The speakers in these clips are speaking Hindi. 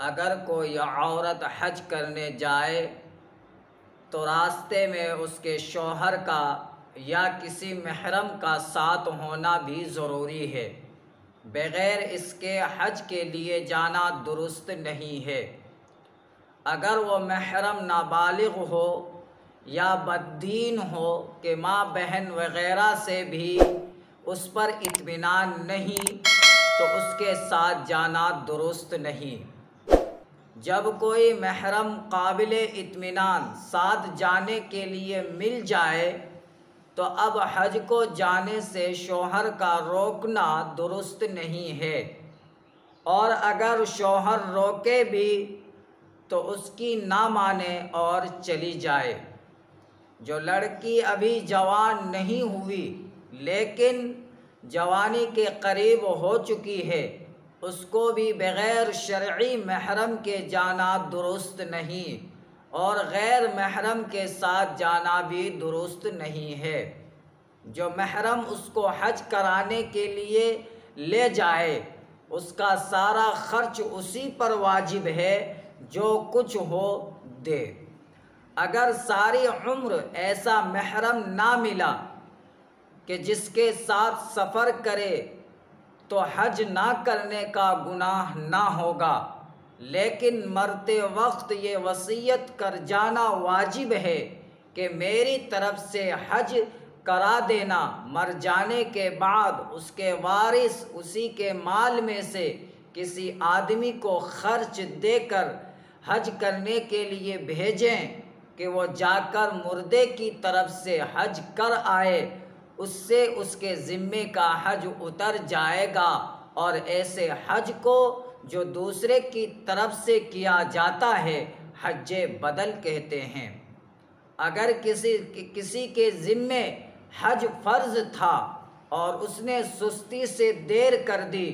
अगर कोई औरत हज करने जाए तो रास्ते में उसके शोहर का या किसी महरम का साथ होना भी ज़रूरी है। बग़ैर इसके हज के लिए जाना दुरुस्त नहीं है। अगर वो महरम नाबालिग हो या बददीन हो कि माँ बहन वगैरह से भी उस पर इत्मीनान नहीं तो उसके साथ जाना दुरुस्त नहीं। जब कोई महरम काबिल इत्मीनान साथ जाने के लिए मिल जाए तो अब हज को जाने से शोहर का रोकना दुरुस्त नहीं है। और अगर शोहर रोके भी तो उसकी ना माने और चली जाए। जो लड़की अभी जवान नहीं हुई, लेकिन जवानी के करीब हो चुकी है उसको भी बग़ैर शर्ዒ महरम के जाना दुरुस्त नहीं और गैर महरम के साथ जाना भी दुरुस्त नहीं है। जो महरम उसको हज कराने के लिए ले जाए, उसका सारा खर्च उसी पर वाजिब है जो कुछ हो दे। अगर सारी उम्र ऐसा महरम ना मिला कि जिसके साथ सफ़र करे तो हज ना करने का गुनाह ना होगा। लेकिन मरते वक्त ये वसीयत कर जाना वाजिब है कि मेरी तरफ़ से हज करा देना। मर जाने के बाद उसके वारिस उसी के माल में से किसी आदमी को खर्च देकर हज करने के लिए भेजें कि वो जाकर मुर्दे की तरफ़ से हज कर आए। उससे उसके ज़िम्मे का हज उतर जाएगा और ऐसे हज को जो दूसरे की तरफ़ से किया जाता है हज बदल कहते हैं। अगर किसी किसी के ज़िम्मे हज फ़र्ज़ था और उसने सुस्ती से देर कर दी,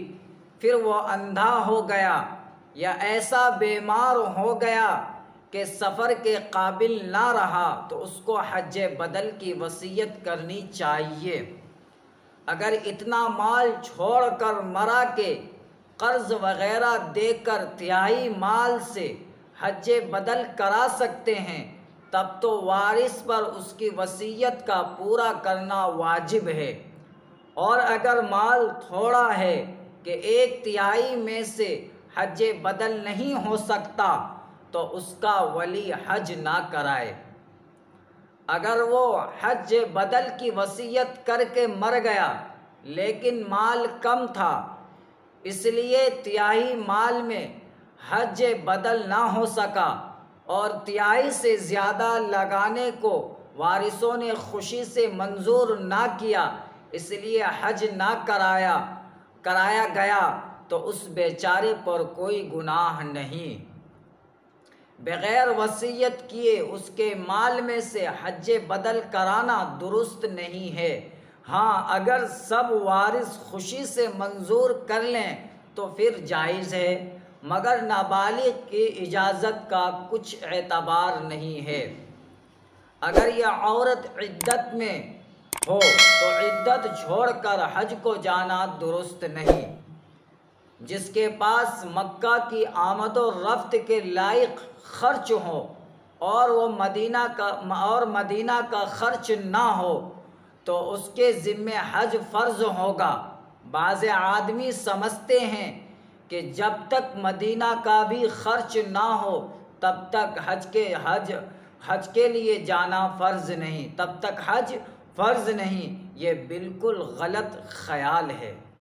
फिर वो अंधा हो गया या ऐसा बीमार हो गया कि सफ़र के काबिल ना रहा तो उसको हज बदल की वसीयत करनी चाहिए। अगर इतना माल छोड़कर मरा के कर्ज वगैरह देकर तिहाई माल से हज बदल करा सकते हैं, तब तो वारिस पर उसकी वसीयत का पूरा करना वाजिब है। और अगर माल थोड़ा है कि एक तिहाई में से हज बदल नहीं हो सकता तो उसका वली हज ना कराए। अगर वो हज बदल की वसीयत करके मर गया, लेकिन माल कम था, इसलिए तिहाई माल में हज बदल ना हो सका और तिहाई से ज़्यादा लगाने को वारिसों ने खुशी से मंजूर ना किया, इसलिए हज ना कराया कराया गया तो उस बेचारे पर कोई गुनाह नहीं। बग़ैर वसीयत किए उसके माल में से हज बदल कराना दुरुस्त नहीं है। हाँ अगर सब वारिस खुशी से मंजूर कर लें तो फिर जायज़ है। मगर नाबालिग की इजाज़त का कुछ एतबार नहीं है। अगर यह औरत इद्दत में हो तो इद्दत छोड़कर हज को जाना दुरुस्त नहीं। जिसके पास मक्का की आमद व रफ्त के लायक खर्च हो और वो मदीना का, और मदीना का खर्च ना हो तो उसके ज़िम्मे हज फ़र्ज़ होगा। बाज़ आदमी समझते हैं कि जब तक मदीना का भी खर्च ना हो, तब तक हज के, हज हज के लिए जाना फ़र्ज़ नहीं। तब तक हज फ़र्ज़ नहीं, ये बिल्कुल गलत ख्याल है।